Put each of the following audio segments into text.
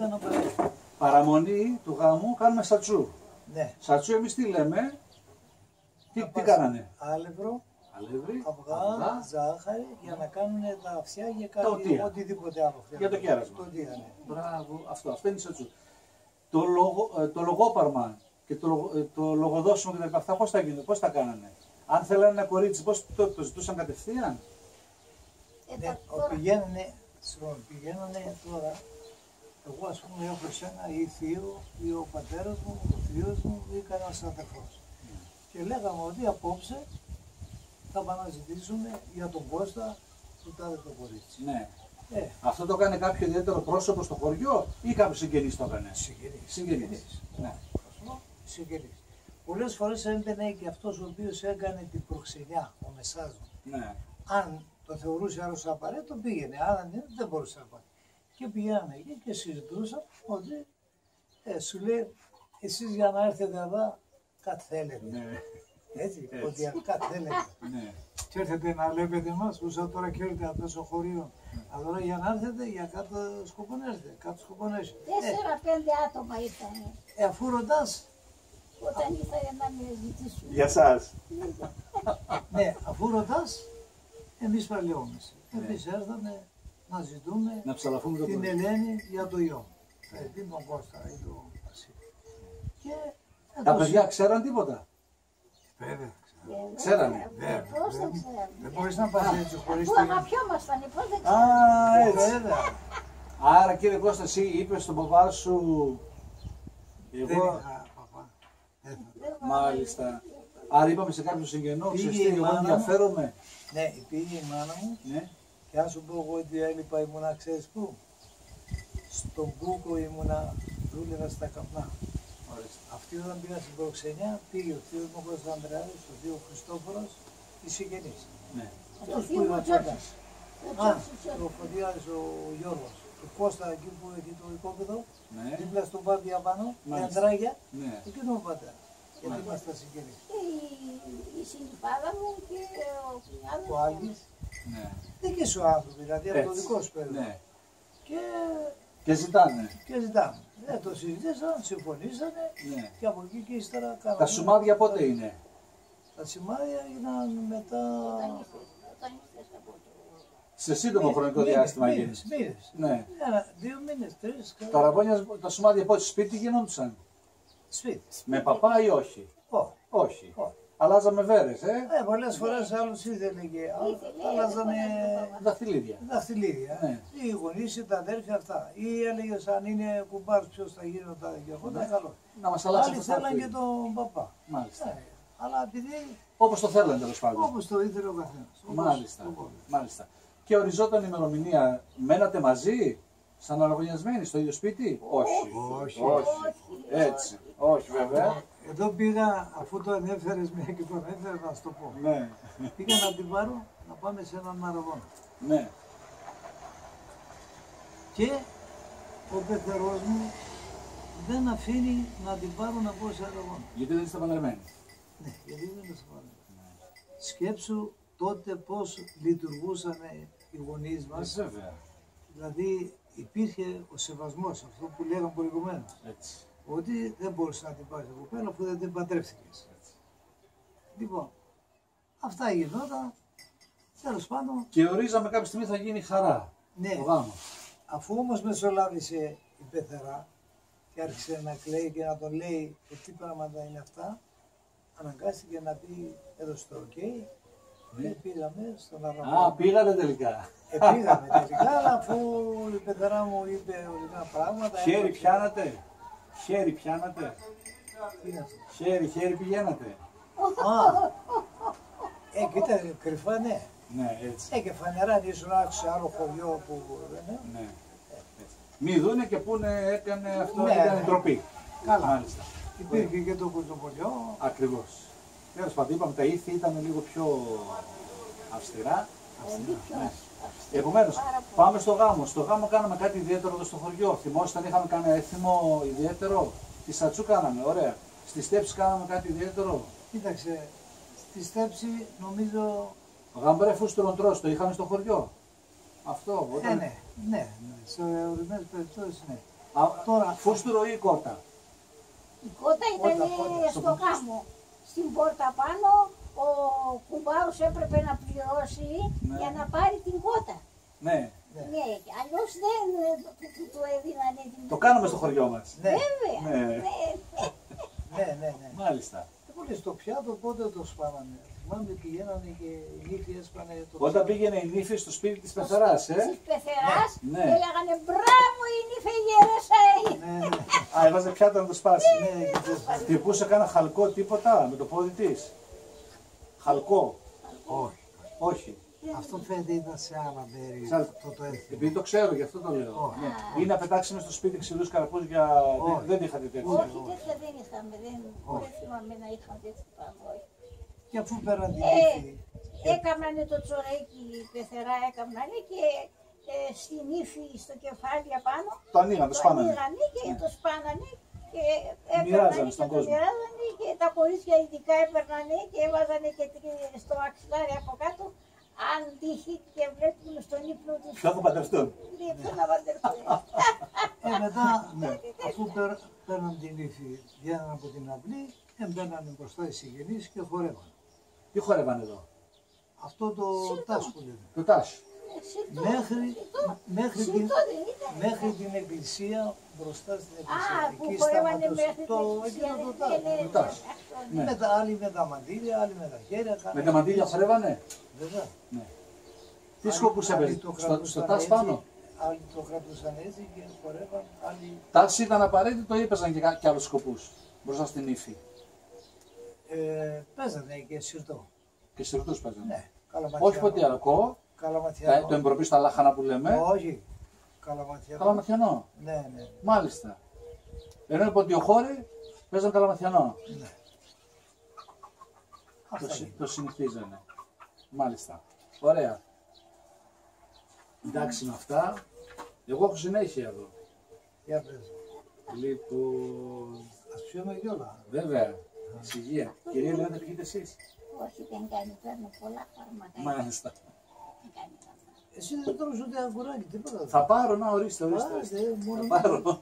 Ωραία. Άρα, Η Σερτσού ήταν απαραίτητη. παραμονή του γάμου κάνουμε σατσού. Ναι. Σατσού εμείς τι λέμε, τι, Να τι πας κάνανε; Άλευρο, Αλεύρι, αυγά, αυγά, ζάχαρη για να κάνουν τα αυτιά για Τα κάτι οτεία. οτιδήποτε άλλο. Για το κέρασμα. Το οτεία, ναι. Μπράβο, αυτό, αυτό είναι η σατσού. Το, λογο, ε, το λογόπαρμα και το, λογο- ε, το λογοδόσιμο και τα λοιπά, αυτά πώς τα γίνονται, πώς τα κάνανε; Αν θέλανε ένα κορίτσι, πώς το, το ζητούσαν κατευθείαν; Ε, Ναι, τα- ο, τώρα- πηγαίνανε, συγγνώμη, πηγαίνανε τώρα, εγώ ας πούμε έχω σένα ή θείο ή ο πατέρας μου, ο θείος μου ή κανένας αδερφός. Και λέγαμε ότι απόψε θα πάνε να ζητήσουμε για τον Κώστα του τάδε το κορίτσι. Ναι. Ε, Αυτό το έκανε κάποιο ιδιαίτερο πρόσωπο στο χωριό ή κάποιος συγγενής το έκανε; συγγενείς. Συγγενείς. Ναι. Πρόσωπο, συγγενείς. Πολλές φορές έμπαινε και αυτός ο οποίος έκανε την προξενιά, ο Μεσάζο. ναι. αν το θεωρούσε άλλο απαραίτητο, πήγαινε. Αν δεν, δεν μπορούσε να πάει. Και πηγαίνανε εκεί και συζητούσαν ότι ε, σου λέει, εσείς για να έρθετε εδώ, κάτι θέλετε. Ναι. Έτσι, Έτσι. ότι κάτι θέλετε. ναι. Και έρθετε να βλέπετε εμάς, που σαν τώρα ξέρετε αυτό το χωρίο. Αλλά τώρα για να έρθετε, για κάτω σκοπό να έρθετε, κάτω σκοπό να έρθετε. Ε, Τέσσερα-πέντε άτομα ήταν ε, αφού ρωτάς, όταν ήρθανε να με ζητήσουν. Για σας. ναι, αφού ρωτάς, εμείς παλαιόμαστε. Εμείς έρθαμε να ζητούμε Να ψαλαφούμε το την πρωί. Ελένη για το γιο. Ε, την τον Κώστα ή τον Βασίλη. Και ε, Τα το παιδιά ξέραν τίποτα; συ- Βέβαια. ξέρω. Ξέρανε. Βέβαια. Πώς δεν Δεν- ξέρανε; Δεν μπορείς να πας έτσι χωρίς Πού την... αγαπιόμασταν, πώς δεν Α, ξέρανε. έτσι. Βέβαια. Άρα κύριε Κώστα, εσύ είπες στον παπά σου. Δεν Εγώ. είχα παπά. Δεν θα- Μάλιστα. Άρα είπαμε σε κάποιον συγγενό, Πήγε ξέρεις τι, η εγώ μάνα μου. ενδιαφέρομαι. Ναι, πήγε η μάνα μου Ναι. Και αν σου πω εγώ ότι έλειπα ήμουνα, ξέρεις πού; Στον Κούκο ήμουνα, δούλευα στα καπνά. Ορίστε. Αυτή όταν πήγα στην προξενιά, πήγε ο θείος μου ο Κώστας Ανδρεάδης, ο θείος Χριστόφορος, οι συγγενείς. Ναι. Το Αυτός θείο που μου είδα Τζόρτζας. Ο Α, Τζόρτζας, ο Φωτιάδης ο Γιώργος. Ο Κώστα εκεί που έχει το οικόπεδο, Ναι. δίπλα στον Πάπη απάνω, με Μάλιστα. αντράγια, Ναι. εκεί τον πατέρας. Γιατί είμαστε συγγενείς. η- η συντυπάδα μου και ο κουνιάδος Ο μου. Άγγις, Ναι. δική σου άνθρωποι, δηλαδή από το Έτσι. δικό σου παιδί. Ναι. Και, Και ζητάνε. και ζητάμε. Ε, το συζητήσαν, συμφωνήσανε Ναι. και από εκεί και ύστερα κάναμε. Τα σουμάδια πότε είναι; Τα σημάδια έγιναν μετά. Όταν ήρθες, όταν ήρθες από το... Σε σύντομο χρονικό Μήνες, διάστημα μήνες, γίνεται. μήνες. Ναι. Ένα, δύο μήνες, τρεις. Τα ραβόνια, τα σουμάδια πότε σπίτι γινόντουσαν; Σπίτι. Με παπά ή όχι; Όχι. Όχι. όχι. Αλλάζαμε βέρες, ε. Ε, πολλές φορές άλλους ήθελε και Ήθελε, άλλαζανε Δαχτυλίδια. δαχτυλίδια. Ναι. Ή οι γονείς ή τα αδέρφια αυτά. Ή έλεγες αν είναι κουμπάρος ποιος θα γίνει ο τάδε και εγώ, Ναι. ήταν καλό. Να μας αλλάξει Άλλοι αυτό το θέλαν και δαχτυλίδι. τον παπά. Μάλιστα. Ε, Αλλά επειδή Όπως το θέλανε τέλος πάντων. όπως το ήθελε ο καθένας. όπως Μάλιστα. το κόβει. Μάλιστα. Και οριζόταν η ημερομηνία. Μένατε μαζί, σαν αραβωνιασμένοι, στο ίδιο σπίτι; Όχι. Όχι. Έτσι. Όχι βέβαια. Εδώ πήγα, αφού το ανέφερες μια και το ανέφερε να σου το πω. Ναι. Πήγα να την πάρω να πάμε σε έναν αραβόνα. Ναι. Και ο πεθερός μου δεν αφήνει να την πάρω να πω σε αραβόνα. Γιατί δεν είστε παντρεμένοι. Ναι, γιατί δεν το πάρω. Σκέψου τότε πώς λειτουργούσαν οι γονείς Ε, μας. Βέβαια. Δηλαδή υπήρχε ο σεβασμός, αυτό που λέγαμε προηγουμένως. Έτσι. Ότι δεν μπορούσε να την πάρεις από πέρα αφού δεν την παντρεύτηκες. Λοιπόν, αυτά γινόταν. Τέλος πάντων, Και ορίζαμε κάποια στιγμή θα γίνει χαρά. ναι, Ο γάμος. αφού όμως μεσολάβησε η πεθερά και άρχισε να κλαίει και να τον λέει το τι πράγματα είναι αυτά, αναγκάστηκε να πει έδωσε το ok και πήγαμε στον Α, Αραβό. πήγατε τελικά. Ε, πήγαμε τελικά, αλλά αφού η πεθερά μου είπε ορισμένα πράγματα. Χέρι έπαιξε- πιάνατε. Χέρι πιάνατε; Τι είναι αυτό. Χέρι, χέρι πηγαίνατε; Α, ε, κοίτα, κρυφά ναι. Ναι, έτσι. Ε, και φανερά αν ήσουν άκουσε σε άλλο χωριό που δεν είναι. Ναι. Έτσι. Μη δούνε και πούνε έκανε αυτό, Ναι, ήταν ναι. ντροπή. Καλά. Μάλιστα. Υπήρχε και το κουτσοπολιό. Ακριβώς. Τέλος πάντων, είπαμε τα ήθη ήταν λίγο πιο αυστηρά. Πολύ πιο Ναι. αυστηρό. Επομένως, Πάρα πολύ. πάμε στο γάμο. Στο γάμο κάναμε κάτι ιδιαίτερο εδώ στο χωριό. Θυμόσαστε αν είχαμε κάνει έθιμο ιδιαίτερο. Τη σατσού κάναμε, ωραία. Στη στέψη κάναμε κάτι ιδιαίτερο. Κοίταξε, στη στέψη νομίζω Γαμπρέ φούστρον τρως, το είχαμε στο χωριό. Αυτό. Ε, Όταν... ναι, ναι, ναι. Σε ορισμένες περιπτώσεις ναι. Α, Τώρα- Φούστουρο ή κότα. Η κότα ήταν Κότα, κότα, στο στο- κάμο. Στην πόρτα πάνω ο κουμπάρος έπρεπε να πληρώσει Ναι. για να πάρει την κότα. Ναι. Ναι. Ναι, αλλιώς δεν ε, του, του, του έδιναν την Το κάναμε στο χωριό μας. Ναι, Βέβαια. Ναι. ναι, ναι. ναι, ναι. ναι. Μάλιστα. Λοιπόν, στο πιάτο πότε το σπάνανε. Θυμάμαι πηγαίνανε και οι νύχοι έσπανε το Όταν πιάτο. πήγαινε η νύφη στο σπίτι της πεθεράς, Της ε. πεθεράς Ναι. και λέγανε μπράβο η νύφε γέρεσα Ναι, ναι, Α, έβαζε πιάτα να το σπάσει. ναι, και τις- Τυπούσε κάνα χαλκό τίποτα με το πόδι της. Χαλκό. Όχι. Όχι. Αυτό φαίνεται ήταν σε άλλα μέρη. Σε άλλα- Το, το έθιμο. Επειδή το ξέρω, γι' αυτό το λέω. Όχι. Ναι. Ή να πετάξει μες στο σπίτι ξυλούς καρπούς για... Όχι. Δεν είχατε τέτοιο. Όχι, τέτοια δεν είχαμε. Δεν, Όχι. δεν θυμάμαι να είχαμε τέτοιο πράγμα. όχι. Και αφού πέραν την Ε, νύχη. έκανανε το τσορέκι, η πεθερά έκανανε και ε, στην ύφη στο κεφάλι απάνω Το ανοίγαν, το το σπάνανε. ανοίγανε και το σπάνανε και Μοιράζανε έπαιρνανε στον και το κόσμο. μοιράζανε και τα κορίτσια ειδικά έπαιρνανε και έβαζανε και τρι- στο μαξιλάρι από κάτω αν τύχει και βλέπουν στον ύπνο τους Ποιο θα παντρευτούν. δίπλα να βαδερθούν. Ε, μετά, αφού πέρα- πέραν την νύχη, βγαίναν από την αυλή, έμπαιναν μπροστά οι συγγενείς και χορεύαν. Τι χορεύαν εδώ; Αυτό το τάσ που λέμε. Το τάσι. Συρτό, Μέχρι, συρτό. μέχρι, την, Συρτό δεν ήταν. μέχρι την εκκλησία, μπροστά στην Α, εκκλησία. που Εκεί χορεύανε σταματούσε μέχρι το, την εκείνο το εκκλησία. τάσ. ναι, ναι, Το τάσ. αυτό, Ναι. Με τα, άλλοι με τα μαντήλια, άλλοι με τα χέρια. Με κάνανε τα μαντήλια έτσι. χορεύανε; Βέβαια. Ναι. Τι Άλλοι- σκοπούς άλλοι έπαιζε. το Στο, κρατούσαν στο τάσ έτσι, πάνω; Άλλοι το κρατούσαν έτσι και χορεύαν, άλλοι Τάσι ήταν απαραίτητο ή έπαιζαν και, κα- και άλλους σκοπούς. Μπροστά στην ύφη; ε, παίζανε και σιρτό. Και σιρτούς παίζανε. Ναι, καλαματιανό. Όχι ποτιαρακό. Καλαματιανό. Ε, το εμπροπή στα λάχανα που λέμε. Όχι, καλαματιανό. Καλαματιανό. Ναι, ναι, Μάλιστα. Ενώ οι ποτιοχώροι παίζαν καλαματιανό. ναι. Το, Αυτά συ- είναι. το συνηθίζανε. Μάλιστα. Ωραία. Εντάξει με αυτά. Εγώ έχω συνέχεια εδώ. Για πες. Λοιπόν, Ας πιούμε κιόλα. βέβαια, ησυχία. Κυρία Λεόντα, πηγαίνετε εσείς. Όχι, δεν κάνει, παίρνω πολλά φάρμακα. Μάλιστα. Δεν κάνει αυτά. Εσύ δεν τρως ούτε αγκουράκι, τίποτα. Θα πάρω, να ορίστε, ορίστε. Πάρε, ορίστε. μόνο Θα πάρω.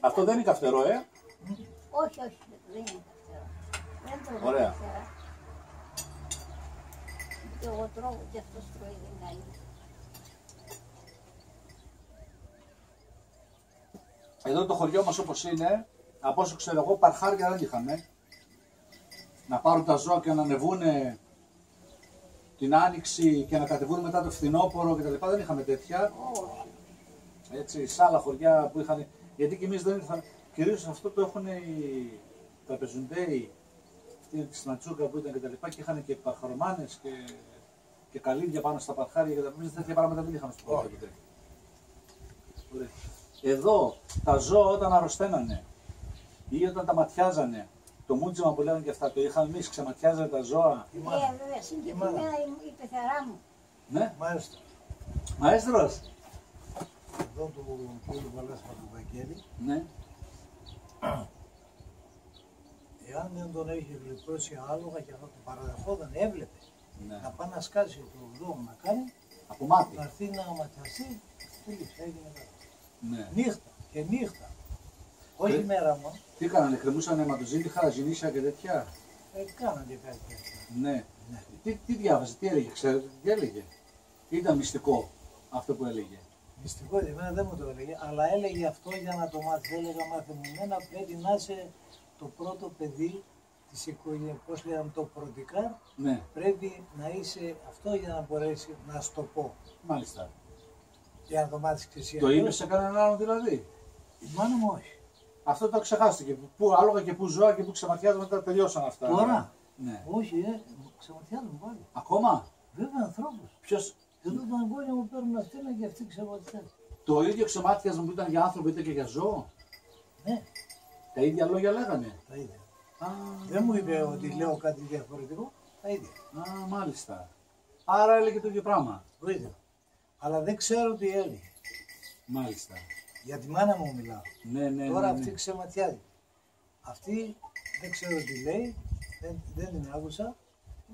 Αυτό δεν είναι καυτερό, ε; Όχι, όχι, δεν είναι καυτερό. Δεν τρώω Ωραία. καυτερά. Και εγώ τρώω και αυτός τρώει δεν κάνει. Εδώ το χωριό μας όπως είναι, από όσο ξέρω εγώ, παρχάρια δεν είχαμε. Να πάρουν τα ζώα και να ανεβούν την άνοιξη και να κατεβούν μετά το φθινόπωρο κτλ. Δεν είχαμε τέτοια. Όχι. Έτσι, σε άλλα χωριά που είχαν. Γιατί και εμείς δεν ήρθαμε. Κυρίως αυτό το έχουν οι τραπεζουντέοι, αυτοί τη Σνατσούκα που ήταν κτλ. Και, και είχαν και παρχαρομάνες και, και καλύδια πάνω στα παρχάρια κτλ. Εμείς τέτοια πράγματα δεν είχαμε στο χωριό ποτέ. Ωραία. Εδώ τα ζώα όταν αρρωσταίνανε ή όταν τα ματιάζανε, το μούτζιμα που λέγανε και αυτά, το είχαμε εμείς, ξεματιάζανε τα ζώα. Η μάνα. Ε, βέβαια, συγκεκριμένα η, η πεθερά μου. Ναι, Μάλιστα. μαέστρος. Εδώ του κύριου Βαλέσπα του Βαγγέλη, Ναι, εάν δεν τον έχει γλυκώσει άλογα και αυτό το παραδεχόταν, έβλεπε ναι. να πάει να σκάσει το δρόμο να κάνει, Από μάτι. να έρθει να ματιαστεί, τέλειωσε, έγινε κάτι. Ναι. Νύχτα και νύχτα. Όχι Ε. μέρα μου, Τι κάνανε, κρεμούσαν αιματοζήλη, χαραζινίσια και τέτοια; ε, κάναν και κάτι τέτοιο. Ναι. Ναι. Τι, τι διάβαζε, τι έλεγε, ξέρετε, τι έλεγε; Ήταν μυστικό αυτό που έλεγε. Μυστικό, εμένα δεν μου το έλεγε, αλλά έλεγε αυτό για να το μάθει. Έλεγα μάθε μου, εμένα πρέπει να είσαι το πρώτο παιδί της οικογένειας, πώς λέγαμε το πρωτικάρ, Ναι, πρέπει να είσαι αυτό για να μπορέσει να σου το πω. μάλιστα. Για να το μάθεις και εσύ. Το Αλλιώς, είπες σε κανέναν άλλον δηλαδή; Η μάνα μου όχι. Αυτό το ξεχάστηκε. Πού άλογα και πού ζώα και πού ξεματιάζουν μετά τελειώσαν αυτά. Τώρα; Ναι. Όχι, ε, ξεματιάζουν πάλι. Ακόμα; Βέβαια ανθρώπους. Ποιο Εδώ τα αγόρια μου παίρνουν αυτοί να και αυτοί ξεματιάζουν. το ίδιο ξεμάτιασμα που ήταν για άνθρωπο ήταν και για ζώο; Ναι, Τα ίδια λόγια λέγανε; τα ίδια. Α, Δεν μου είπε ότι λέω κάτι διαφορετικό, τα ίδια. α, μάλιστα. Άρα έλεγε το ίδιο πράγμα. Το ίδιο. Αλλά δεν ξέρω τι έλεγε. Μάλιστα. Για τη μάνα μου μιλάω. Ναι, ναι, Τώρα ναι, ναι. αυτή ξεματιάζει. Αυτή δεν ξέρω τι λέει, δεν, δεν την άκουσα.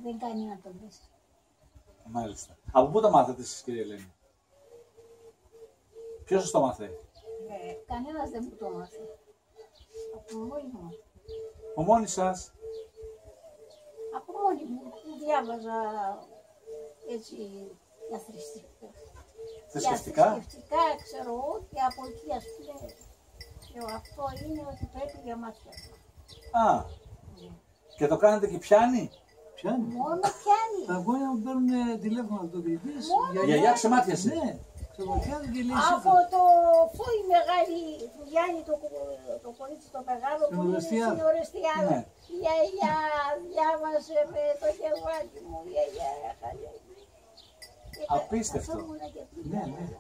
Δεν κάνει να το πεις. Μάλιστα. Από πού το μάθατε εσείς κύριε Ελένη; Ποιος σας το μάθε; Ε, κανένας δεν μου το μάθε. Από μόνη μου. Ο μόνοι σας; Από μόνη μου που διάβαζα έτσι για θρησκευτικά. Θρησκευτικά. Για θρησκευτικά, ξέρω εγώ, και από εκεί ας πούμε. Λέω αυτό είναι ότι πρέπει για μάτια. Α. Και το κάνετε και πιάνει; Πιάνει. Μόνο πιάνει. Τα αγόρια μου παίρνουν τηλέφωνο από τον κλειδί. Μόνο Η γιαγιά ξεμάτιασε. Ναι, ξεμάτιασε και λέει Από «Σήκω». το φόη μεγάλη του Γιάννη το, κο- το κορίτσι το μεγάλο Στην που είναι Ορεστιάδα. στην Ορεστιάδα. Ναι. Η γιαγιά διάβασε με το χερβάκι μου, η γιαγιά χαλιά. Και κα- Απίστευτο. καθόμουν και Ναι, πληγώνα. ναι.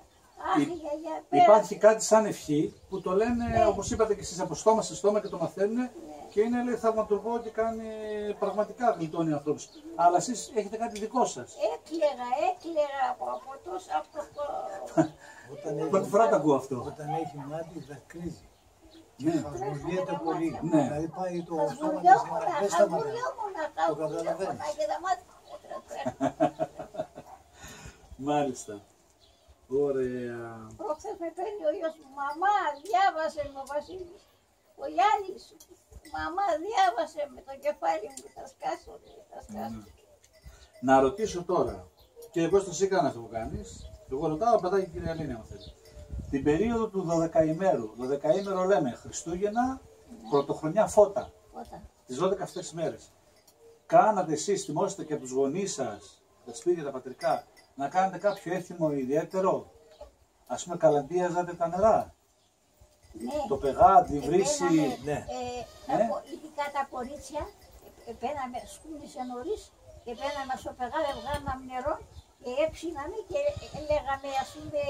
Αχ, Υ- η γιαγιά Υπάρχει κάτι σαν ευχή που το λένε, Ναι. όπως είπατε και εσείς, από στόμα σε στόμα και το μαθαίνουν και είναι λέει, θαυματουργό και κάνει πραγματικά γλιτώνει ανθρώπους. Αλλά εσείς έχετε κάτι δικό σας. Έκλαιγα, έκλαιγα από, από τόσα από το... Όταν Πρώτη έχει, φορά το ακούω αυτό. όταν έχει μάτι δακρύζει. Ναι. Χασμουριέται πολύ. Ναι. Δηλαδή πάει το Θα στόμα της σβουριόμουνα, δεν θα σταματάει. σβουριόμουνα, θα Το σβουριόμουνα καταλαβαίνεις. και τα μάτια μου τρέχουν. Μάλιστα. Ωραία. Προχθές με παίρνει ο γιος μου, μαμά διάβασε με ο Βασίλης. Ο Γιάννης, μαμά διάβασε με το κεφάλι μου, θα σκάσω, θα σκάσω. Να ρωτήσω τώρα, και εγώ στο έκανα αυτό που κάνεις, εγώ ρωτάω, απαντάει και η κυρία Λίνη, αν θέλει. Την περίοδο του 12 ημέρου, 12 ημέρο λέμε Χριστούγεννα, Πρωτοχρονιά φώτα, Όταν. τις 12 αυτές μέρες. Κάνατε εσείς, θυμόσαστε και από τους γονείς σας, τα σπίτια, τα πατρικά, να κάνετε κάποιο έθιμο ιδιαίτερο. Α πούμε, καλαντίαζατε τα νερά. Ναι. Το πεγάτι, βρύση. Επέναμε, ναι. ε, τα Ναι. κο- ειδικά τα κορίτσια, ε, επέναμε, σκούνησε νωρίς και επέναμε στο πεγάδι, βγάλαμε νερό και έψιναμε και λέγαμε ας πούμε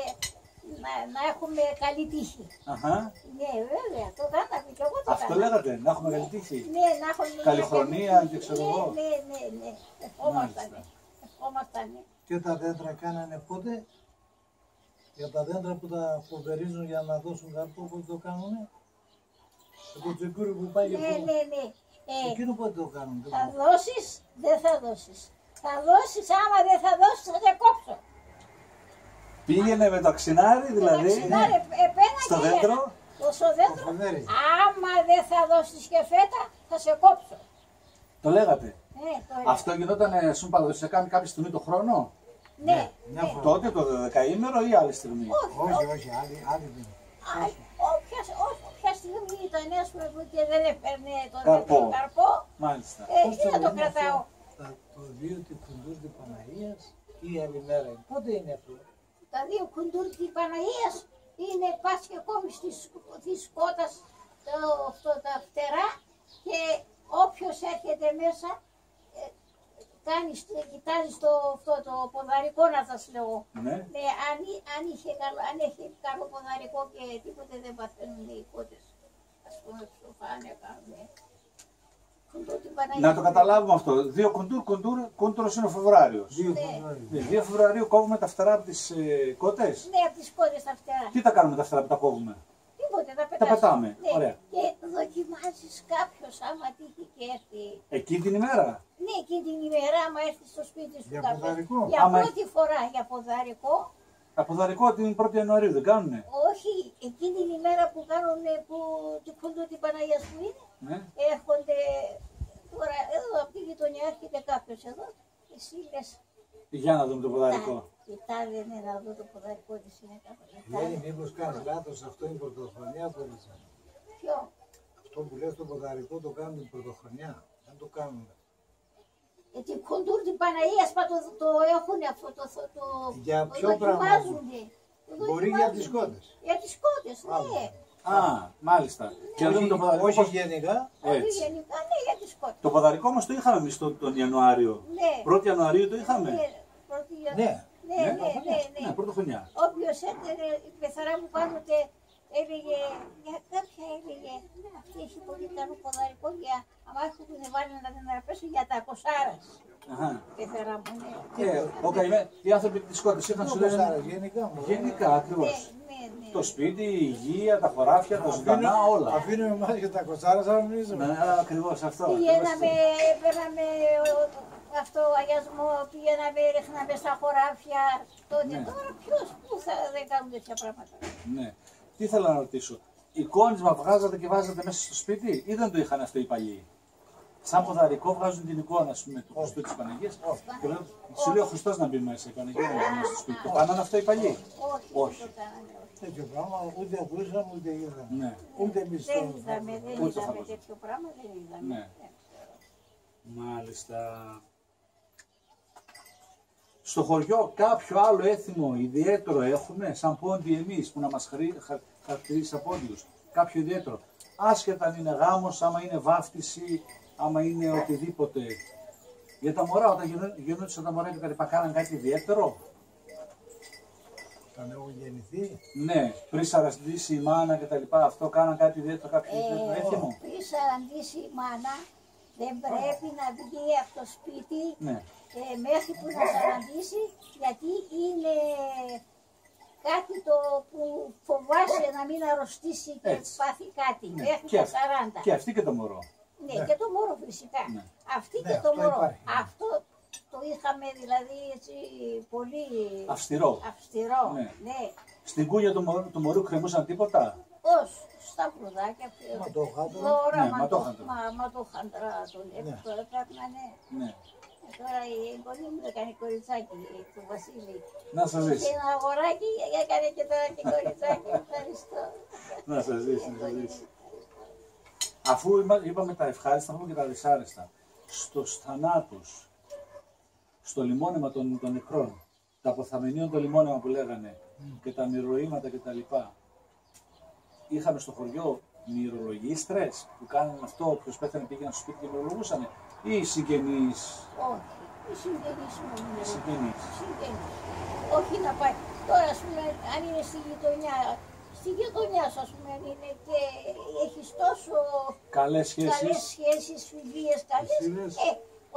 να, να έχουμε καλή τύχη. Αχα. Ναι, βέβαια, το κάναμε και εγώ το Αυτό έκανα. λέγατε, να έχουμε καλή τύχη. Ναι, να έχουμε μια Καλή χρονία καλή και τύχη. ξέρω ναι, εγώ. Ναι, ναι, ναι, ευχόμαστανε. Μάλιστα. Ευχόμαστανε. Και τα δέντρα κάνανε πότε; Για τα δέντρα που τα φοβερίζουν για να δώσουν καρπό, πότε το κάνουνε; Και το τσεκούρι που πάει Ναι, και ναι, που... ναι. Ε, Εκείνο πότε το κάνουν. δεν θα ξέρω. δώσεις, δεν θα δώσεις. Θα δώσεις, άμα δεν θα δώσεις θα σε κόψω. Πήγαινε με το αξινάρι, δηλαδή, Ταξινάρι, επένα στο και δέντρο. έλεγα, Το στο δέντρο, Το φοβέρι. άμα δεν θα δώσεις και φέτα, θα σε κόψω. Το λέγατε. Ναι, το έλεγα. Αυτό γινόταν, α πούμε, παραδοσιακά κάποια στιγμή το χρόνο; Ναι, Μια ναι. φορά. Τότε το δεκαήμερο ή άλλη στιγμή; Όχι, Όχι, όχι. όχι, άλλη, άλλη δεν είναι. Α, Όποια, ό- όποια στιγμή ήταν ας πούμε που και δεν έπαιρνε τον Καρπό. τον καρπό, Μάλιστα. ε, Πώς τι να το λένε κρατάω. αυτό, τα- Το δύο του κουντούρ του Παναγίας ή άλλη μέρα είναι. Πότε είναι αυτό; Τα δύο κουντούρ της Παναγίας είναι πας και κόβεις τη, σκ- τη σκότας το, αυτό, τα φτερά και όποιος έρχεται μέσα ε, κάνεις, κοιτάζεις το, αυτό, το ποδαρικό να σας λέω. Ναι. Ναι, αν, εί- αν, είχε καλό, αν έχει καλό ποδαρικό και τίποτε δεν παθαίνουν οι κότες. Ας πούμε, ψοφάνε, κάνουν. Κουντούρ την Παναγία. Να το καταλάβουμε αυτό. Δύο κουντούρ, κουντούρ, κούντρο είναι ο Φεβρουάριος. Δύο Ναι. Φεβρουάριο. 2 Φεβρουαρίου κόβουμε τα φτερά από τις ε, κότες. Ναι, από τις κότες τα φτερά. Τι τα κάνουμε τα φτερά που τα κόβουμε; Τίποτε, τα πετάς. πετάμε. Ναι. Ωραία. Και δοκιμάζεις κάποιος άμα τύχει και έρθει. Εκεί την ημέρα. Ναι, εκείνη την ημέρα άμα έρθεις στο σπίτι σου Για κάποιος. ποδαρικό. Για Άμα- πρώτη φορά για ποδαρικό. Αποδαρικό την 1η Ιανουαρίου δεν κάνουνε; Όχι, εκείνη την ημέρα που κάνουν που την κοντού την Παναγία που είναι. Ναι. Έρχονται τώρα εδώ από τη γειτονιά έρχεται κάποιος εδώ. Εσύ λες, Για να δούμε το ποδαρικό. κοιτάδε ναι, να δω το ποδαρικό της είναι κάπου. Λένε μήπως κάνει λάθος, αυτό είναι πρωτοχρονιά κορίτσια. Ποιο; Αυτό που λες το ποδαρικό το κάνουν την πρωτοχρονιά. Δεν το κάνουν. Γιατί κοντούρ την Παναγία μα το, το έχουν αυτό το, το, το, Για το ποιο πράγμα δοκιμάζουνε. Το Μπορεί για δοκιμάζουνε. τις κότες. Για τις κότες, ναι. Α, μάλιστα. Και να δούμε το ποδαρικό. Όχι πώς- γενικά. Όχι Έτσι. γενικά, ναι, για τις κότες. Το ποδαρικό όμω το είχαμε εμείς τον, τον Ιανουάριο. Ναι. 1η Ιανουαρίου το είχαμε. Ναι, πρώτη για- Ναι. ναι, ναι, ναι, ναι. Ναι, πρωτοχρονιά. Όποιος έκανε, η πεθαρά μου πάντοτε έλεγε, για κάποια έλεγε, «Ναι, αυτή έχει πολύ καλό ποδαρικό για, άμα έχουν βάλει να την αραπέσουν για τα κοσάρας. Αχα. Πεθαρά μου, ναι. Και ο καημέ, οι άνθρωποι της κότε είχαν σου Όπως άρα, λένε. γενικά μου. Γενικά ακριβώς. Ναι, ναι, ναι. Το σπίτι, η υγεία, τα χωράφια, τα ζωντανά, όλα. Αφήνουμε εμάς για τα κοτσάρα σαν νομίζουμε. Ναι, ακριβώς αυτό. ακριβώς Πηγαίναμε, αυτό. έπαιρναμε ο- αυτό αγιασμό πήγαιναμε, ρίχναμε στα χωράφια. Τότε Ναι. τώρα ποιος, πού θα δεν κάνουν τέτοια πράγματα. Ναι. Τι ήθελα να ρωτήσω. Εικόνισμα βγάζατε και βάζατε μέσα στο σπίτι ή δεν το είχαν αυτό οι παλιοί; Σαν ποδαρικό βγάζουν την εικόνα, ας πούμε, του Χριστού της Παναγίας. Και λέω, σου λέει ο Χριστός να μπει μέσα, η Παναγία να μπει μέσα στο σπίτι. Το κάνανε αυτό οι παλιοί; Όχι, Όχι. δεν το κάνανε. όχι. Τέτοιο πράγμα ούτε ακούσαμε ούτε είδαμε. Ναι. Ούτε εμείς το Δεν είδαμε, δεν Ούτε θα είδαμε μπορούσα. τέτοιο πράγμα, δεν είδαμε. Ναι. Μάλιστα. Στο χωριό κάποιο άλλο έθιμο ιδιαίτερο έχουμε, σαν πόντι εμείς, που να μας χαρι- χα- χαρακτηρίζει σαν πόντιους. Κάποιο ιδιαίτερο. Άσχετα αν είναι γάμος, άμα είναι βάφτιση, άμα είναι οτιδήποτε. Για τα μωρά, όταν γεννώ- γεννόντουσαν τα μωρά και τα λοιπά, κάναν κάτι ιδιαίτερο. Όταν έχω γεννηθεί. Ναι, πριν σαραστήσει η μάνα και τα λοιπά, αυτό κάναν κάτι ιδιαίτερο, κάποιο ιδιαίτερο έθιμο. Ε, Πριν σαραντήσει η μάνα, δεν πρέπει να βγει από το σπίτι Ναι. ε, μέχρι που να σαραντήσει, γιατί είναι κάτι το που φοβάσαι να μην αρρωστήσει και Έτσι. πάθει κάτι Ναι. μέχρι Και τα αυ- 40. Και αυτή και το μωρό. Ναι, και το μωρό φυσικά. Ναι. Αυτή Ναι, και το αυτό μωρό. υπάρχει. Αυτό το είχαμε δηλαδή έτσι πολύ Αυστηρό. αυστηρό. Ναι. ναι. Στην κούλια του μωρού, του μωρού κρεμούσαν τίποτα; Ως στα φρουδάκια. Ματοχάντρα. Δώρα, Ναι, ματόχαντρα. μα- ματόχαντρα τον Ναι. ναι. Τώρα πρέπει να είναι. Ναι. Ε, Τώρα η εγγονή μου έκανε κοριτσάκι, ε, του Βασίλη. Να σας Και ζήσει. ένα αγοράκι έκανε και τώρα και κοριτσάκι. Ευχαριστώ. Να σας ζήσει, να σας ζήσει. Αφού είμα- είπαμε τα ευχάριστα, να πούμε και τα δυσάρεστα. Στους θανάτους, στο λιμόνεμα των, των νεκρών, τα αποθαμενίων το λιμόνεμα που λέγανε και τα μυρωήματα και τα λοιπά. Είχαμε στο χωριό μυρολογίστρες που κάνανε αυτό, όποιος πέθανε πήγαιναν στο σπίτι και μυρολογούσανε ή οι συγγενείς, Όχι, οι συγγενείς μου οι είναι. συγγενείς. Συγγενείς. Όχι να πάει. Τώρα, ας πούμε, αν είναι στη γειτονιά, στη γειτονιά σου, ας πούμε, αν είναι και έχεις τόσο Καλές καλές σχέσεις. σχέσεις, φιλίες καλές, Εσύ λες. ε,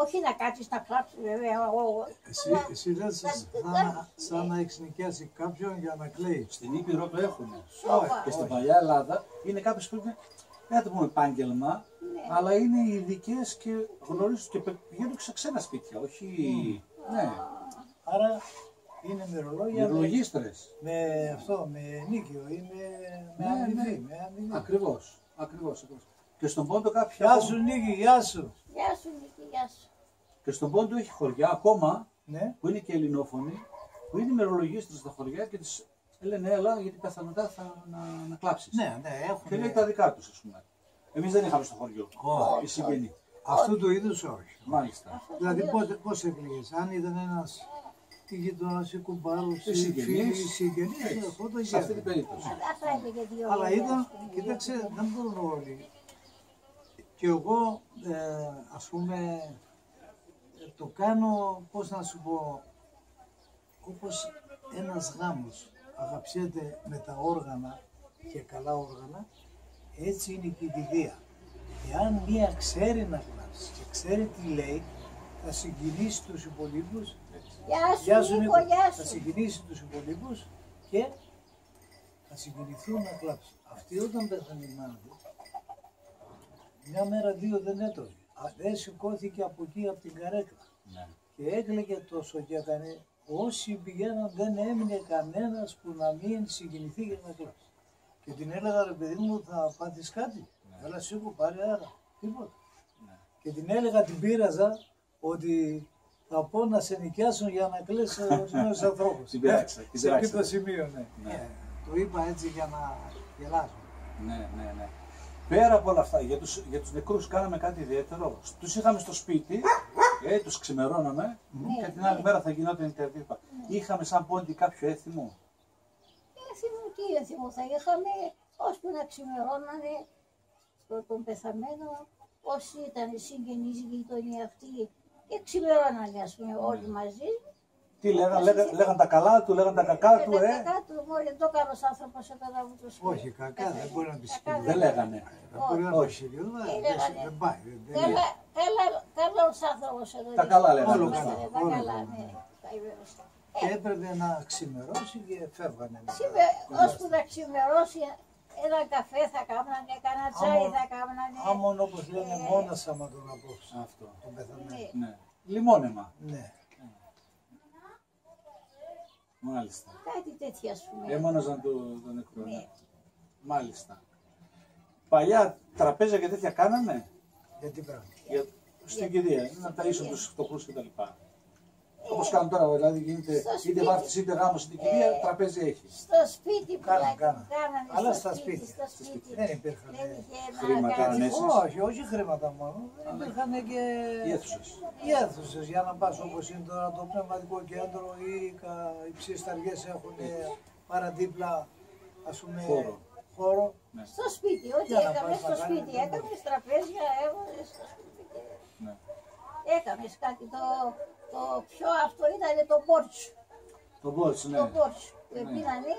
όχι να κάτσεις να κλάψεις βέβαια. ο- Εσύ, αλλά- εσύ λες να- σαν, να- να- σαν να έχεις νοικιάσει κάποιον για να κλαίει. Στην Ήπειρο το έχουν. Σοβαρά. Και στην παλιά Ελλάδα είναι κάποιος που είναι, δεν θα το πούμε επάγγελμα, Ναι. αλλά είναι ειδικές και γνωρίζουν και πε- πηγαίνουν σε ξένα σπίτια. Όχι. Ναι, Άρα είναι μυρολόγια με, μυρολογίστρες. με αυτό, με νίκιο ή με, με Ναι, αμοιβή. ναι. Με αμοιβή. Ακριβώς, ακριβώς, ακριβώς. Και στον Πόντο κάποια. Γεια σου Νίκη, γεια σου. Γεια σου Νίκη, γεια σου. Και στον Πόντο έχει χωριά ακόμα Ναι, που είναι και ελληνόφωνοι, που είναι μερολογίστρες στα χωριά και τις λένε έλα γιατί πιθανότατα θα να, να κλάψεις. ναι, ναι, έχουν. Και λέει τα δικά τους, ας πούμε. Εμείς δεν είχαμε στο χωριό. Όχι. Οι συγγενείς. Αυτού του είδους όχι. Μάλιστα. Δηλαδή πότε, πώς έκλειγες, αν ήταν ένας γειτονάς ή κουμπάρος Οι ή συγγενείς. φίλοι, οι συγγενείς, Έτσι. αυτό το Σε αυτή την γίνεται. περίπτωση. Αυτά έλεγε δύο Αλλά λόγια, ήταν, ας πούμε, κοίταξε, δύο- δεν μπορούν όλοι. Και εγώ, ε, ας πούμε, ε, το κάνω, πώς να σου πω, όπως ένας γάμος αγαπιέται με τα όργανα και καλά όργανα, έτσι είναι και η κηδεία. Εάν μία ξέρει να γράψει και ξέρει τι λέει, θα συγκινήσει τους υπολείπους Γεια σου, Γεια σου Νίκο, Νίκο. γεια Θα σου. συγκινήσει τους υπολείπους και θα συγκινηθούν να κλάψουν. Αυτή όταν πέθανε η μάνα του, μια μέρα δύο δεν έτρωγε. Α, Δεν σηκώθηκε από εκεί από την καρέκλα. Ναι. Και έκλαιγε τόσο και έκανε όσοι πηγαίναν δεν έμεινε κανένας που να μην συγκινηθεί και να κλάψει. Και την έλεγα ρε παιδί μου θα πάθεις κάτι. Έλα σήκω πάρε άρα. Τίποτα. Ναι. Και την έλεγα την πείραζα ότι θα πω να σε νοικιάσουν για να κλαίσει ορισμένους ανθρώπους. Την πειράξα, την Σε πειράξα. αυτό το σημείο, ναι. Ναι. Ε, Το είπα έτσι για να γελάσω. Ναι, ναι, ναι. Πέρα από όλα αυτά, για τους, για τους νεκρούς κάναμε κάτι ιδιαίτερο. Τους είχαμε στο σπίτι, ε, τους ξημερώναμε και την άλλη μέρα θα γινόταν η τερτύπα. Είχαμε σαν πόντι κάποιο έθιμο. Έθιμο, τι έθιμο θα είχαμε, ώσπου να ξημερώνανε στο- τον πεθαμένο, όσοι ήταν οι συγγενείς οι γειτονοί αυτοί και ξημερώνανε ας πούμε όλοι μαζί. Τι λέγαν, λέγαν, λέγαν τα καλά του, λέγαν τα κακά Και του, τα ε; κακά του, μόλι το καλό άνθρωπος έπαιρνα από το σπίτι. Όχι, κακά, δεν μπορεί να πει Κακά σκηνή. Δεν λέγανε. Δεν μπορεί να Όχι. πει σκηνή, δεν- Τι δεν- λέγανε. δεν πάει. δεν- δεν Καλά, είναι. καλά, καλός άνθρωπος εδώ. Τα καλά λέγανε. Όλο Τα καλά, καλά, όλο καλά, καλά. ναι. καημένος. Και έπρεπε να ξημερώσει και φεύγανε. Ξημε- Ώσπου να ξημερώσει, ένα καφέ θα κάμνανε, κανένα τσάι Άμα- θα κάμνανε. Άμον όπως λένε Ε, μόνασα με τον απόψε. Αυτό. Τον πεθαμένο. Ναι. Ναι. λιμόνεμα. Ναι. Μάλιστα. Κάτι τέτοια ας πούμε. Έμοναζαν το, τον εκπρόσωπο. Ναι. Μάλιστα. Παλιά τραπέζια και τέτοια κάνανε; Γιατί πράγμα. για, στην κηδεία, να ταΐσουν τους φτωχούς κτλ. Όπως κάνουν τώρα, δηλαδή γίνεται Στο είτε σπίτι. βάφτιση είτε γάμος είτε κηδεία, τραπέζι έχει. Στο σπίτι που Κάναν, like, κάναν. κάνανε. Αλλά στο στα σπίτι, σπίτια. στο σπίτι. Δεν υπήρχαν. Δεν είχε ένα Χρήμα γραφείο. κάνανε έτσι. Όχι, όχι χρήματα μόνο. Υπήρχαν και Οι αίθουσες. οι αίθουσες για να πας όπως είναι τώρα το πνευματικό κέντρο ή κα- οι ψησταριέ έχουν παραδίπλα ας πούμε Χώρο. χώρο. Ναι. Στο σπίτι, ό,τι Για να έκαμε πας στο να κάνεις σπίτι. ένα Έκαμε τραπέζια, έβαλες στο σπίτι. και Ναι. Έκαμες κάτι. Το, το πιο αυτό ήταν το πόρτσο. Το μπόρτσι, ναι. Το πόρτσο. Που επίνανε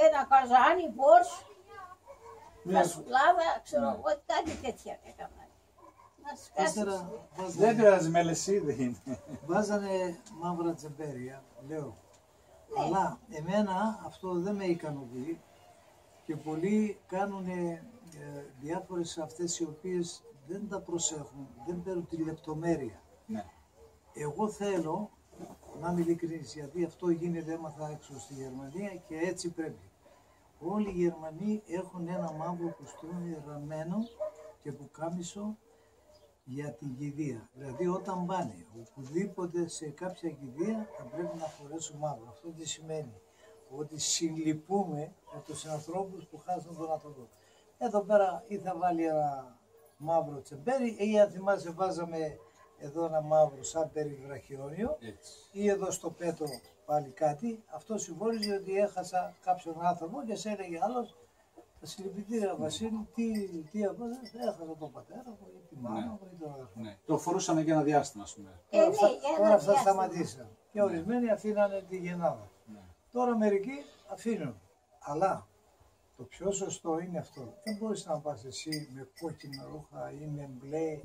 ε, ένα καζάνι, πόρτσο, Μια- κασουλάδα, ξέρω Ναι. εγώ, κάτι τέτοια έκαμε. Να σκάσεις. Ύστερα Δεν βάζανε, πειράζει με λεσίδι είναι. βάζανε μαύρα τσεμπέρια, λέω. Ναι. Αλλά εμένα αυτό δεν με ικανοποιεί και πολλοί κάνουν ε, διάφορες αυτές οι οποίες δεν τα προσέχουν, δεν παίρνουν τη λεπτομέρεια. Ναι. Εγώ θέλω να είμαι ειλικρινής, γιατί αυτό γίνεται έμαθα έξω στη Γερμανία και έτσι πρέπει. Όλοι οι Γερμανοί έχουν ένα μαύρο κουστούμι ραμμένο και πουκάμισο για την κηδεία. Δηλαδή όταν πάνε οπουδήποτε σε κάποια κηδεία θα πρέπει να φορέσουν μαύρο. Αυτό τι σημαίνει. Ότι συλληπούμε με τους ανθρώπους που χάσαν τον άνθρωπο. Εδώ πέρα ή θα βάλει ένα μαύρο τσεμπέρι ή αν θυμάσαι βάζαμε εδώ ένα μαύρο σαν περιβραχιόνιο Έτσι. ή εδώ στο πέτο πάλι κάτι. Αυτό συμβόλιζε ότι έχασα κάποιον άνθρωπο και σε έλεγε άλλος τα συλληπιτήρια Βασίλη, τι, τι έπαθες, έχασα τον πατέρας μου ή τη μάνα μου ή τον αδερφό. μου». Ναι. Το φορούσαν για ένα διάστημα, ας πούμε. Ε, Τώρα ναι, αυτά, για ένα τώρα αυτά διάστημα. σταματήσαν. Και ορισμένοι αφήνανε τη γεννάδα. Ναι. Τώρα μερικοί αφήνουν. Αλλά το πιο σωστό είναι αυτό. Δεν μπορείς να πας εσύ με κόκκινα ρούχα ή με μπλε